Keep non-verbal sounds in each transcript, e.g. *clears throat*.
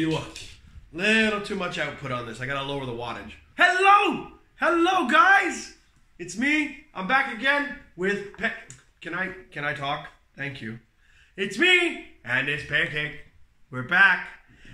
you a little too much output on this. I gotta lower the wattage. Hello! Hello, guys! It's me. I'm back again with Pe- Can I can I talk? Thank you. It's me and it's Pancake. We're back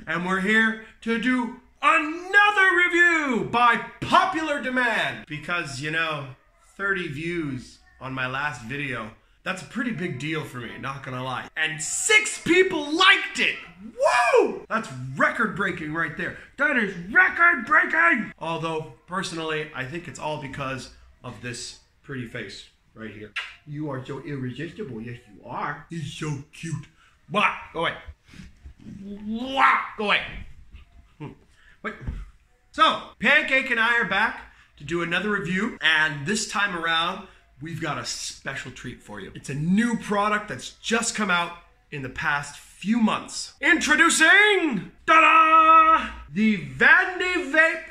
and we're here to do another review by popular demand because you know 30 views on my last video that's a pretty big deal for me not gonna lie. And six people liked it! Woo! That's record breaking right there. That is record breaking although personally i think it's all because of this pretty face right here. You are so irresistible. Yes you are. He's so cute. Wah, go away. Wah, go away. Hmm. Wait. So, Pancake and I are back to do another review, and this time around, we've got a special treat for you. It's a new product that's just come out in the past few months. Introducing, ta-da! The Vandy Vape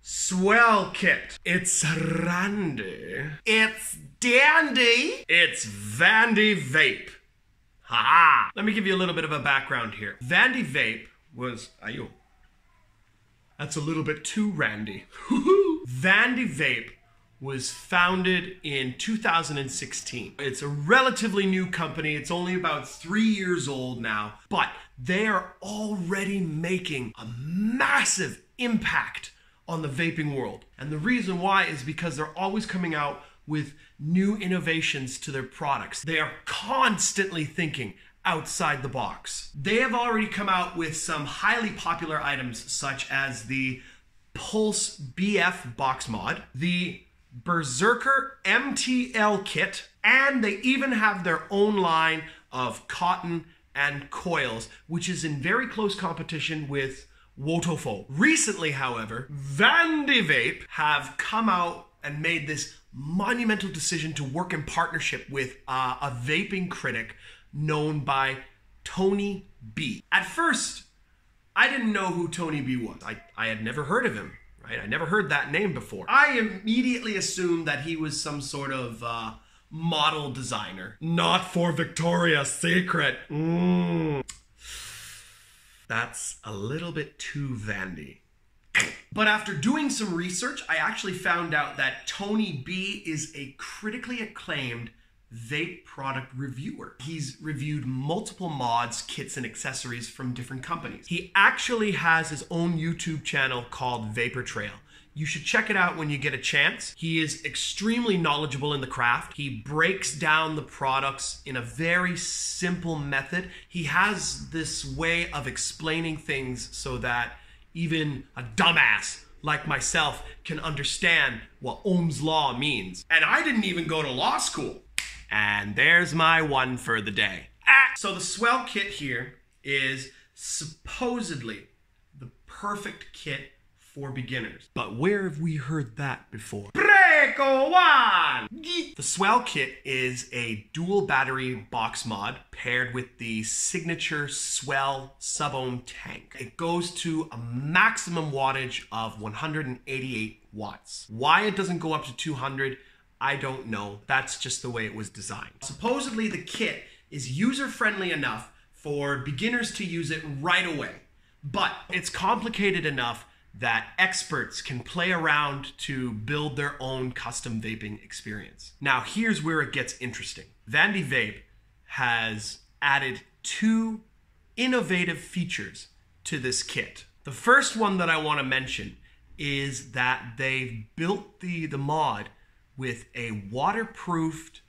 Swell Kit. It's randy. It's dandy. It's Vandy Vape. Ha ha! Let me give you a little bit of a background here. Vandy Vape was, are you? That's a little bit too randy. *laughs* Vandy Vape was founded in 2016. It's a relatively new company. It's only about three years old now, but they are already making a massive impact on the vaping world. And the reason why is because they're always coming out with new innovations to their products. They are constantly thinking outside the box. They have already come out with some highly popular items such as the Pulse BF box mod, the Berserker MTL kit, and they even have their own line of cotton and coils, which is in very close competition with Wotofo. Recently, however, Vandy Vape have come out and made this monumental decision to work in partnership with uh, a vaping critic known by Tony B. At first, I didn't know who Tony B was. I, I had never heard of him, right? I never heard that name before. I immediately assumed that he was some sort of uh, model designer. Not for Victoria's Secret. Mm. That's a little bit too Vandy. But after doing some research, I actually found out that Tony B is a critically acclaimed vape product reviewer. He's reviewed multiple mods, kits, and accessories from different companies. He actually has his own YouTube channel called Vapor Trail. You should check it out when you get a chance. He is extremely knowledgeable in the craft. He breaks down the products in a very simple method. He has this way of explaining things so that even a dumbass like myself can understand what Ohm's law means. And I didn't even go to law school. And there's my one for the day. Ah! So the swell kit here is supposedly the perfect kit for beginners. But where have we heard that before? Breako one! The Swell Kit is a dual battery box mod paired with the signature Swell sub-ohm tank. It goes to a maximum wattage of 188 watts. Why it doesn't go up to 200, I don't know. That's just the way it was designed. Supposedly the kit is user-friendly enough for beginners to use it right away. But it's complicated enough that experts can play around to build their own custom vaping experience. Now, here's where it gets interesting. Vandy Vape has added two innovative features to this kit. The first one that I want to mention is that they've built the, the mod with a waterproofed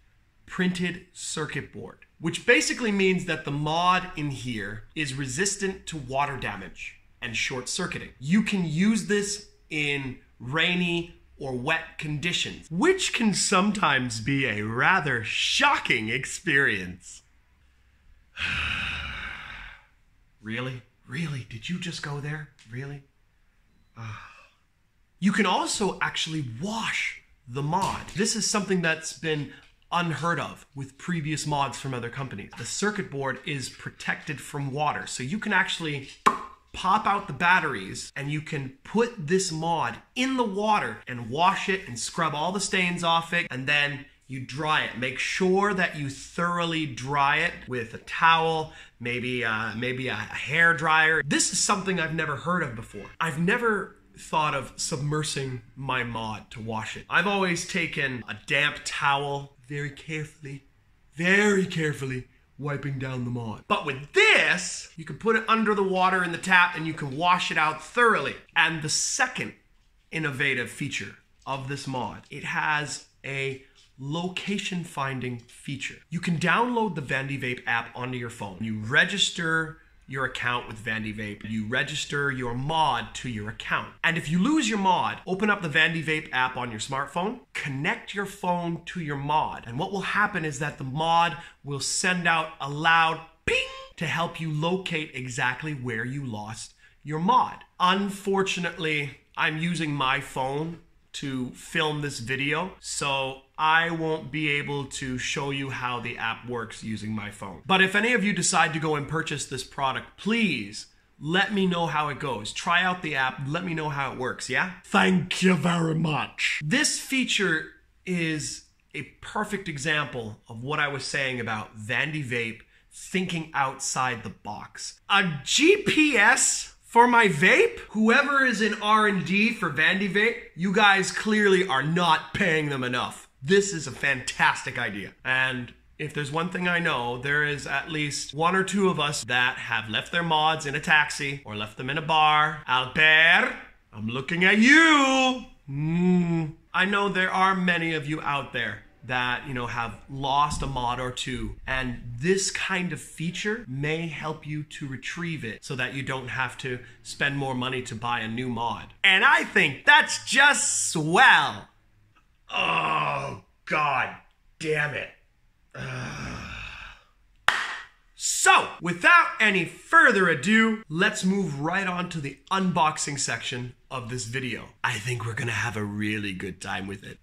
printed circuit board, which basically means that the mod in here is resistant to water damage and short circuiting. You can use this in rainy or wet conditions, which can sometimes be a rather shocking experience. *sighs* really? Really? Did you just go there? Really? Ah. You can also actually wash the mod. This is something that's been unheard of with previous mods from other companies. The circuit board is protected from water, so you can actually pop out the batteries and you can put this mod in the water and wash it and scrub all the stains off it and then you dry it. Make sure that you thoroughly dry it with a towel, maybe uh, maybe a hair dryer. This is something I've never heard of before. I've never thought of submersing my mod to wash it. I've always taken a damp towel very carefully, very carefully wiping down the mod. But with this, you can put it under the water in the tap and you can wash it out thoroughly. And the second innovative feature of this mod, it has a location finding feature. You can download the Vandy Vape app onto your phone. You register your account with Vandy Vape. You register your mod to your account. And if you lose your mod, open up the Vandy Vape app on your smartphone, connect your phone to your mod. And what will happen is that the mod will send out a loud ping to help you locate exactly where you lost your mod. Unfortunately, I'm using my phone to film this video, so I won't be able to show you how the app works using my phone. But if any of you decide to go and purchase this product, please let me know how it goes. Try out the app, let me know how it works, yeah? Thank you very much. This feature is a perfect example of what I was saying about Vandy Vape thinking outside the box. A GPS for my vape, whoever is in R&D for Vandy Vape, you guys clearly are not paying them enough. This is a fantastic idea. And if there's one thing I know, there is at least one or two of us that have left their mods in a taxi or left them in a bar. Albert, I'm looking at you. Mm. I know there are many of you out there that you know have lost a mod or two and this kind of feature may help you to retrieve it so that you don't have to spend more money to buy a new mod and i think that's just swell oh god damn it *sighs* So, without any further ado, let's move right on to the unboxing section of this video. I think we're gonna have a really good time with it.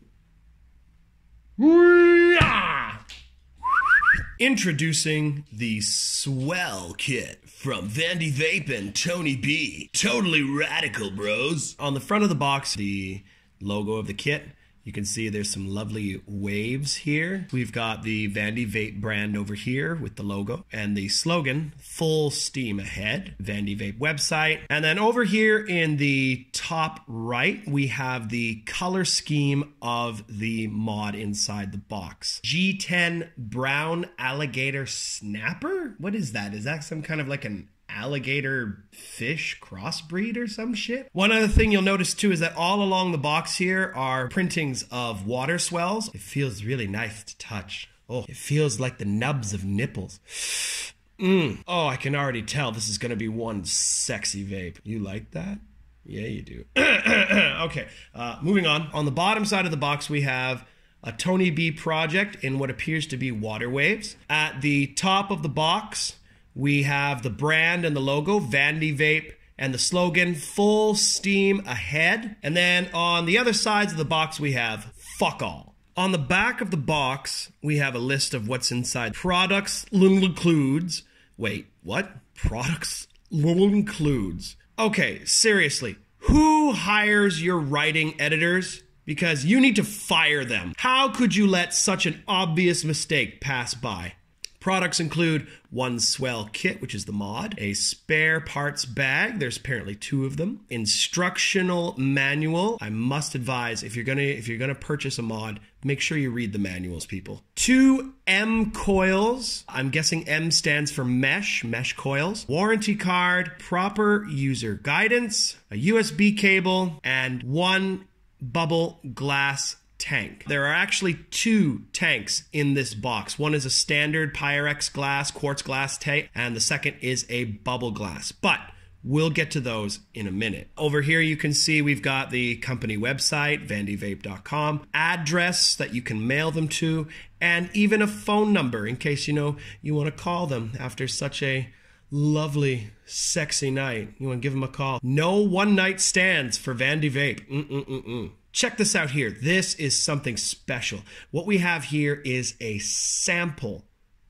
Introducing the Swell Kit from Vandy Vape and Tony B. Totally radical, bros. On the front of the box, the logo of the kit you can see there's some lovely waves here. We've got the Vandy Vape brand over here with the logo and the slogan, full steam ahead, Vandy Vape website. And then over here in the top right, we have the color scheme of the mod inside the box. G10 brown alligator snapper? What is that? Is that some kind of like an alligator fish crossbreed or some shit. One other thing you'll notice too is that all along the box here are printings of water swells. It feels really nice to touch. Oh, it feels like the nubs of nipples. *sighs* Mm. Oh, I can already tell this is going to be one sexy vape. You like that? Yeah, you do. *clears throat* okay, uh, moving on. On the bottom side of the box, we have a Tony B project in what appears to be water waves. At the top of the box, we have the brand and the logo, Vandy Vape, and the slogan, full steam ahead. And then on the other sides of the box, we have fuck all. On the back of the box, we have a list of what's inside. Products includes, wait, what? Products includes. Okay, seriously, who hires your writing editors? Because you need to fire them. How could you let such an obvious mistake pass by? Products include one swell kit, which is the mod, a spare parts bag, there's apparently two of them, instructional manual. I must advise if you're gonna if you're gonna purchase a mod, make sure you read the manuals, people. Two M coils. I'm guessing M stands for mesh, mesh coils. Warranty card, proper user guidance, a USB cable, and one bubble glass tank. There are actually two tanks in this box. One is a standard Pyrex glass, quartz glass tank, and the second is a bubble glass. But We'll get to those in a minute. Over here, you can see we've got the company website, vandyvape.com, address that you can mail them to, and even a phone number in case you know you want to call them after such a lovely, sexy night. You want to give them a call. No one night stands for Vandy Vape. Mm-mm-mm-mm. Check this out here. This is something special. What we have here is a sample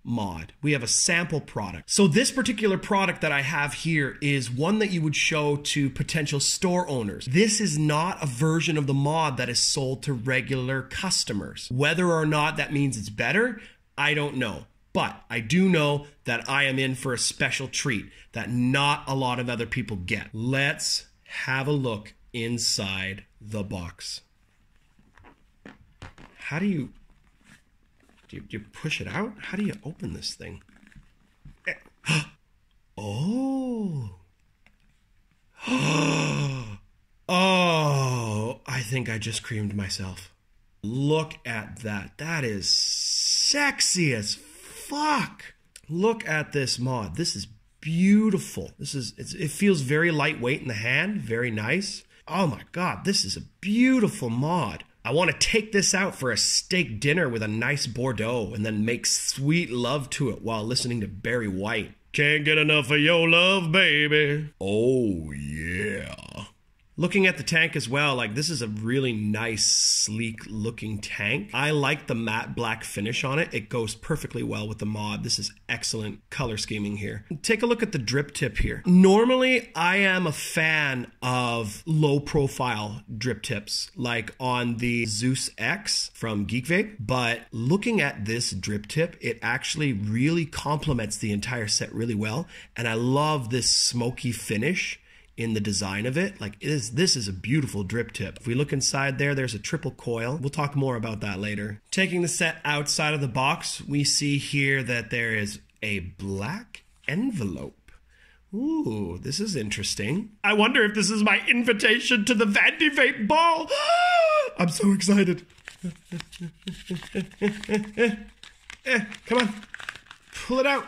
mod. We have a sample product. So this particular product that I have here is one that you would show to potential store owners. This is not a version of the mod that is sold to regular customers. Whether or not that means it's better, I don't know. But I do know that I am in for a special treat that not a lot of other people get. Let's have a look inside the box. How do you do you, do you push it out? How do you open this thing? *gasps* Oh. *gasps* oh, I think I just creamed myself. Look at that. That is sexy as fuck. Look at this mod. This is beautiful. This is it feels very lightweight in the hand, very nice. Oh my god, this is a beautiful mod. I want to take this out for a steak dinner with a nice Bordeaux and then make sweet love to it while listening to Barry White. Can't get enough of your love, baby. Oh, yeah. Looking at the tank as well, like this is a really nice, sleek looking tank. I like the matte black finish on it. It goes perfectly well with the mod. This is excellent color scheming here. Take a look at the drip tip here. Normally, I am a fan of low profile drip tips, like on the Zeus X from Geek Vape. But looking at this drip tip, it actually really complements the entire set really well. And I love this smoky finish in the design of it. Like it is, this is a beautiful drip tip. If we look inside there, there's a triple coil. We'll talk more about that later. Taking the set outside of the box, we see here that there is a black envelope. Ooh, this is interesting. I wonder if this is my invitation to the Vandy Vape Ball. *gasps* I'm so excited. *laughs* eh, come on, pull it out.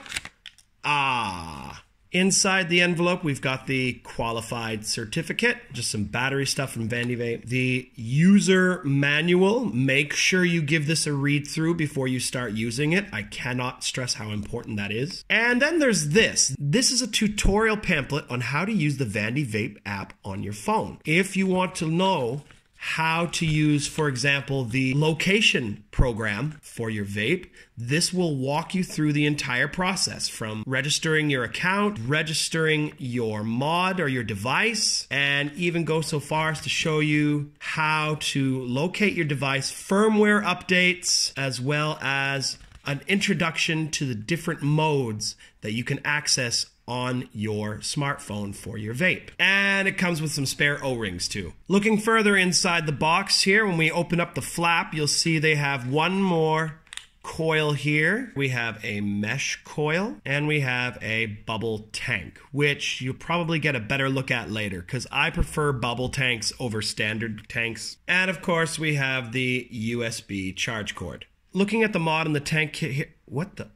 Ah, Inside the envelope, we've got the qualified certificate, just some battery stuff from Vandy The user manual. Make sure you give this a read through before you start using it. I cannot stress how important that is. And then there's this. This is a tutorial pamphlet on how to use the Vandy Vape app on your phone. If you want to know how to use, for example, the location program for your vape. This will walk you through the entire process from registering your account, registering your mod or your device, and even go so far as to show you how to locate your device, firmware updates, as well as an introduction to the different modes that you can access on your smartphone for your vape. And it comes with some spare O-rings too. Looking further inside the box here, when we open up the flap, you'll see they have one more coil here. We have a mesh coil and we have a bubble tank, which you'll probably get a better look at later because I prefer bubble tanks over standard tanks. And of course, we have the USB charge cord. Looking at the mod in the tank kit here, what the?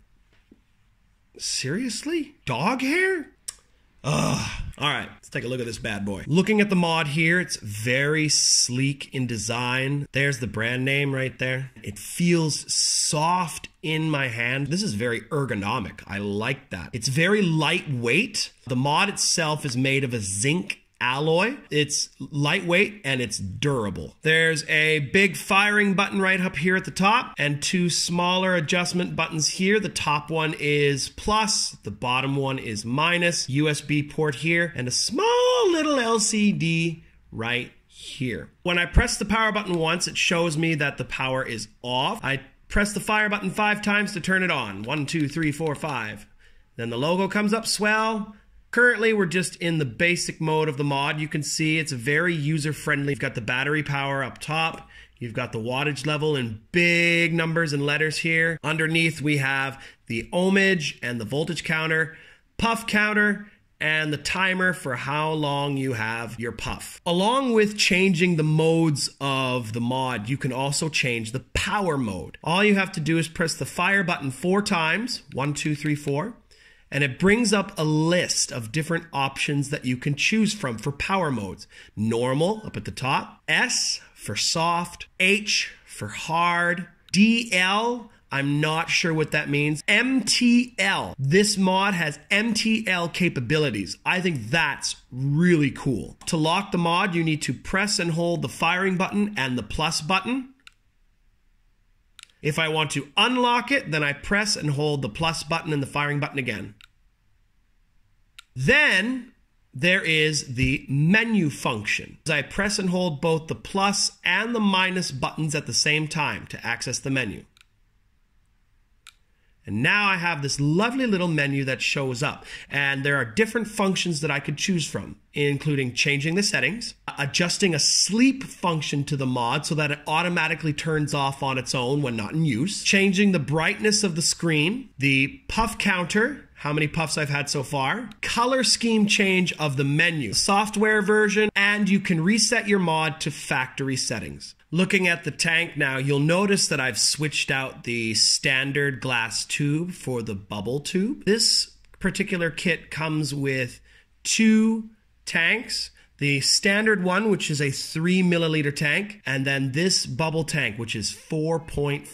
Seriously? Dog hair? Ugh. All right, let's take a look at this bad boy. Looking at the mod here, it's very sleek in design. There's the brand name right there. It feels soft in my hand. This is very ergonomic. I like that. It's very lightweight. The mod itself is made of a zinc alloy. It's lightweight and it's durable. There's a big firing button right up here at the top and two smaller adjustment buttons here. The top one is plus, the bottom one is minus, USB port here, and a small little LCD right here. When I press the power button once, it shows me that the power is off. I press the fire button five times to turn it on. One, two, three, four, five. Then the logo comes up, swell. Currently, we're just in the basic mode of the mod. You can see it's very user-friendly. You've got the battery power up top. You've got the wattage level in big numbers and letters here. Underneath, we have the ohmage and the voltage counter, puff counter, and the timer for how long you have your puff. Along with changing the modes of the mod, you can also change the power mode. All you have to do is press the fire button four times, one, two, three, four and it brings up a list of different options that you can choose from for power modes. Normal up at the top, S for soft, H for hard, DL I'm not sure what that means. MTL. This mod has MTL capabilities. I think that's really cool. To lock the mod, you need to press and hold the firing button and the plus button. If I want to unlock it, then I press and hold the plus button and the firing button again. Then there is the menu function. I press and hold both the plus and the minus buttons at the same time to access the menu. And now I have this lovely little menu that shows up. And there are different functions that I could choose from, including changing the settings, adjusting a sleep function to the mod so that it automatically turns off on its own when not in use, changing the brightness of the screen, the puff counter, how many puffs I've had so far, color scheme change of the menu, software version, and you can reset your mod to factory settings. Looking at the tank now, you'll notice that I've switched out the standard glass tube for the bubble tube. This particular kit comes with two tanks. The standard one, which is a 3 milliliter tank, and then this bubble tank, which is 4.5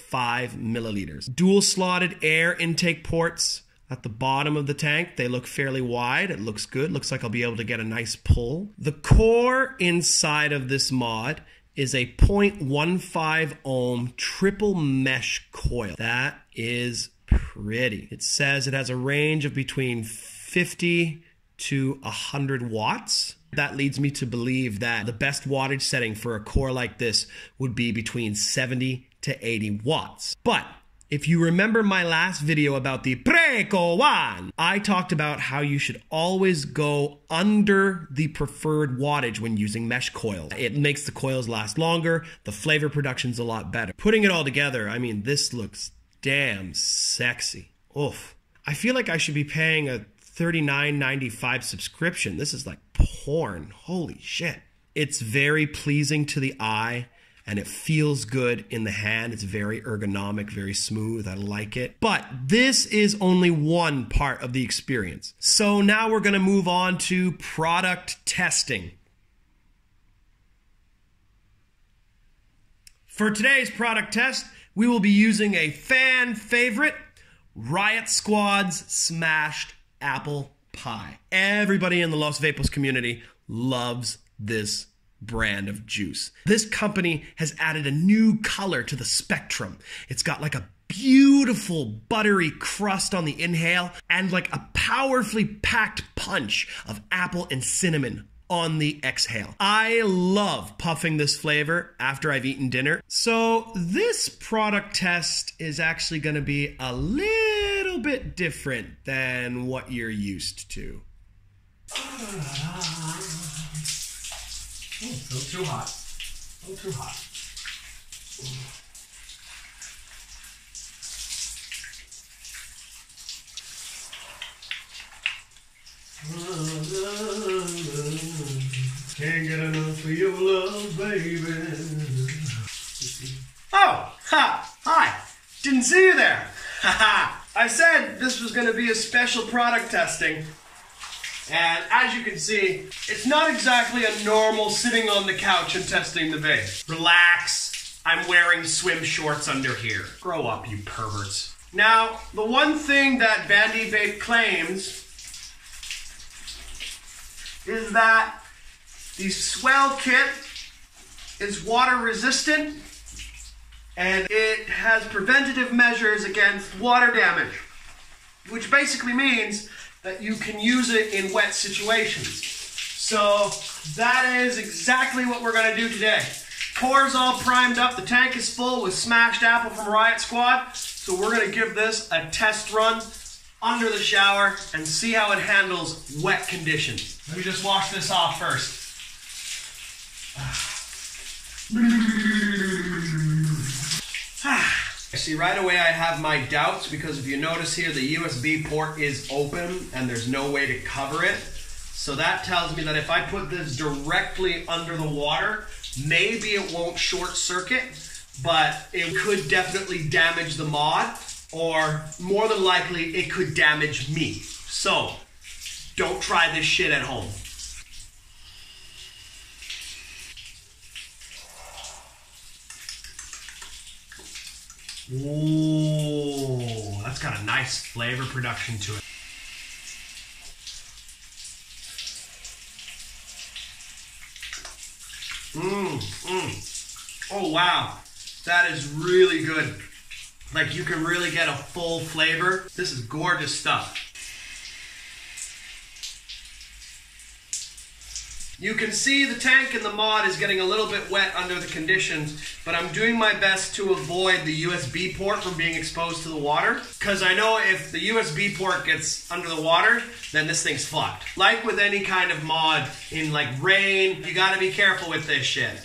milliliters. Dual slotted air intake ports at the bottom of the tank. They look fairly wide. It looks good. Looks like I'll be able to get a nice pull. The core inside of this mod is a 0.15 ohm triple mesh coil. That is pretty. It says it has a range of between 50 to 100 watts. That leads me to believe that the best wattage setting for a core like this would be between 70 to 80 watts. But if you remember my last video about the Preco One, I talked about how you should always go under the preferred wattage when using mesh coils. It makes the coils last longer, the flavor production's a lot better. Putting it all together, I mean, this looks damn sexy. Oof. I feel like I should be paying a $39.95 subscription. This is like porn. Holy shit. It's very pleasing to the eye and it feels good in the hand. It's very ergonomic, very smooth. I like it. But this is only one part of the experience. So now we're going to move on to product testing. For today's product test, we will be using a fan favorite, Riot Squad's Smashed Apple Pie. Everybody in the Los Vapos community loves this brand of juice. This company has added a new color to the spectrum. It's got like a beautiful buttery crust on the inhale and like a powerfully packed punch of apple and cinnamon on the exhale. I love puffing this flavor after I've eaten dinner. So this product test is actually going to be a little bit different than what you're used to. Ooh, too hot. Little too hot. Can't get enough of your love, baby. Oh, ha, hi. Didn't see you there. Ha ha. I said this was going to be a special product testing. And as you can see, it's not exactly a normal sitting on the couch and testing the vape. Relax. I'm wearing swim shorts under here. Grow up, you perverts. Now, the one thing that Vandy Vape claims is that the swell kit is water resistant and it has preventative measures against water damage, which basically means that you can use it in wet situations. So that is exactly what we're going to do today. Core's all primed up. The tank is full with smashed apple from Riot Squad. So we're going to give this a test run under the shower and see how it handles wet conditions. Let me just wash this off first. *sighs* *sighs* See, right away I have my doubts because if you notice here, the USB port is open and there's no way to cover it. So that tells me that if I put this directly under the water, maybe it won't short circuit, but it could definitely damage the mod, or more than likely, it could damage me. So, don't try this shit at home. Ooh, that's got a nice flavor production to it. Mmm, mmm. Oh wow, that is really good. Like you can really get a full flavor. This is gorgeous stuff. You can see the tank in the mod is getting a little bit wet under the conditions, but I'm doing my best to avoid the USB port from being exposed to the water, because I know if the USB port gets under the water, then this thing's fucked. Like with any kind of mod, in like rain, you gotta be careful with this shit.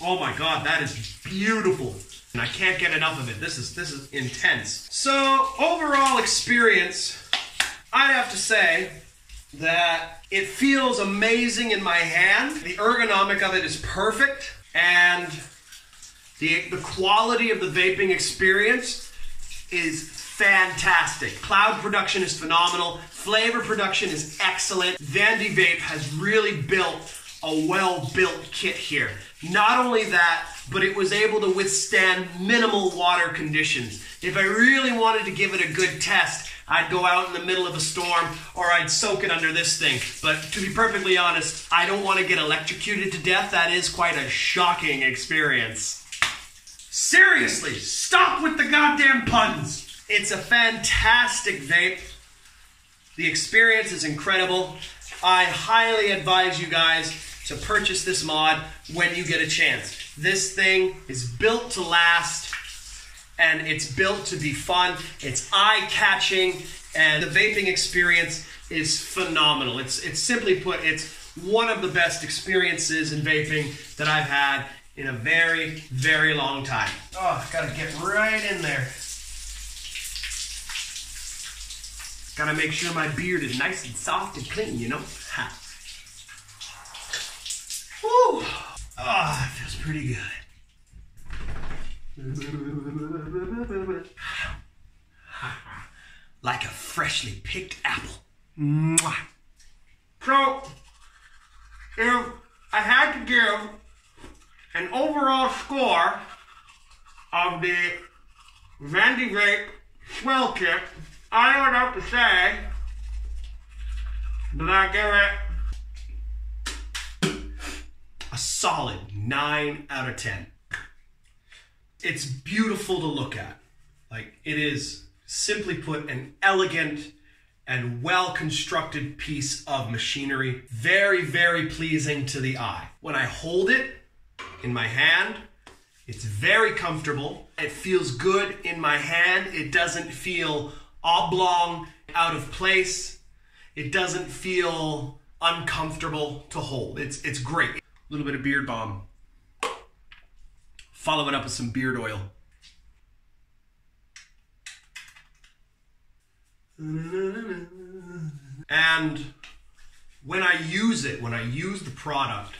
Oh my god, that is beautiful. And I can't get enough of it. This is this is intense. So, overall experience, I have to say that it feels amazing in my hand. The ergonomic of it is perfect and the the quality of the vaping experience is fantastic. Cloud production is phenomenal. Flavor production is excellent. Vandy Vape has really built a well-built kit here. Not only that, but it was able to withstand minimal water conditions. If I really wanted to give it a good test, I'd go out in the middle of a storm or I'd soak it under this thing. But to be perfectly honest, I don't want to get electrocuted to death. That is quite a shocking experience. Seriously, stop with the goddamn puns. It's a fantastic vape. The experience is incredible. I highly advise you guys to purchase this mod when you get a chance. This thing is built to last and it's built to be fun. It's eye catching and the vaping experience is phenomenal. It's, it's simply put, it's one of the best experiences in vaping that I've had in a very, very long time. Oh, gotta get right in there. Gotta make sure my beard is nice and soft and clean, you know? Ha. Woo! Ah, it feels pretty good. *sighs* Like a freshly picked apple. Mwah. So, if I had to give an overall score of the Vandy Vape Swell Kit, I would have to say that I give it solid 9 out of 10. It's beautiful to look at. Like, it is, simply put, an elegant and well constructed piece of machinery. Very, very pleasing to the eye. When I hold it in my hand, it's very comfortable. It feels good in my hand. It doesn't feel oblong, out of place. It doesn't feel uncomfortable to hold. It's, it's great. A little bit of beard balm. Follow it up with some beard oil. And when I use it, when I use the product,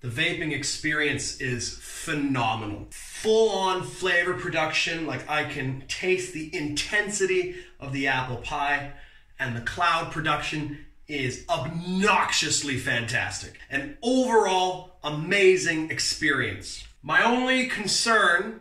the vaping experience is phenomenal. Full on flavor production, like I can taste the intensity of the apple pie, and the cloud production is obnoxiously fantastic. An overall amazing experience. My only concern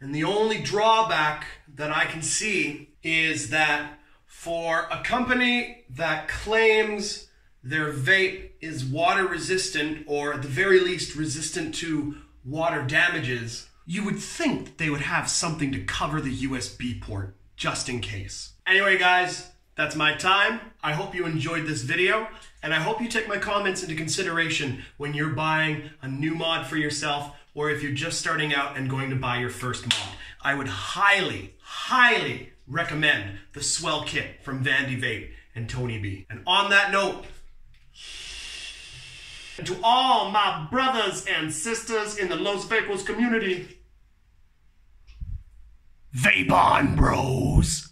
and the only drawback that I can see is that for a company that claims their vape is water resistant or at the very least resistant to water damages, you would think they would have something to cover the USB port just in case. Anyway, guys, that's my time. I hope you enjoyed this video, and I hope you take my comments into consideration when you're buying a new mod for yourself or if you're just starting out and going to buy your first mod. I would highly, highly recommend the Swell Kit from Vandy Vape and Tony B. And on that note, to all my brothers and sisters in the Los Vapos community, Vape on, bros!